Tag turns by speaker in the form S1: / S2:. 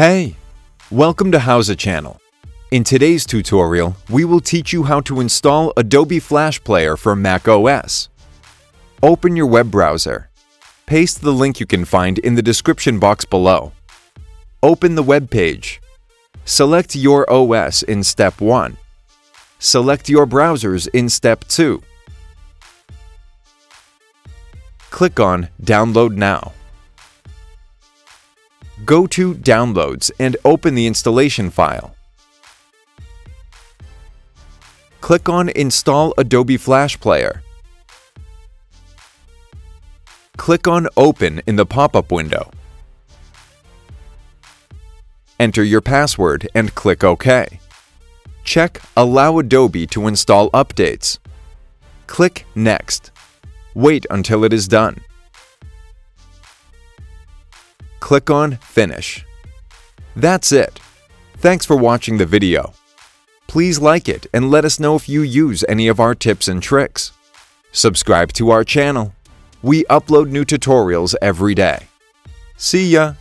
S1: Hey! Welcome to Howza Channel. In today's tutorial, we will teach you how to install Adobe Flash Player for Mac OS. Open your web browser. Paste the link you can find in the description box below. Open the web page. Select your OS in Step 1. Select your browsers in Step 2. Click on Download Now. Go to Downloads and open the installation file. Click on Install Adobe Flash Player. Click on Open in the pop-up window. Enter your password and click OK. Check Allow Adobe to install updates. Click Next. Wait until it is done. Click on Finish. That's it. Thanks for watching the video. Please like it and let us know if you use any of our tips and tricks. Subscribe to our channel. We upload new tutorials every day. See ya!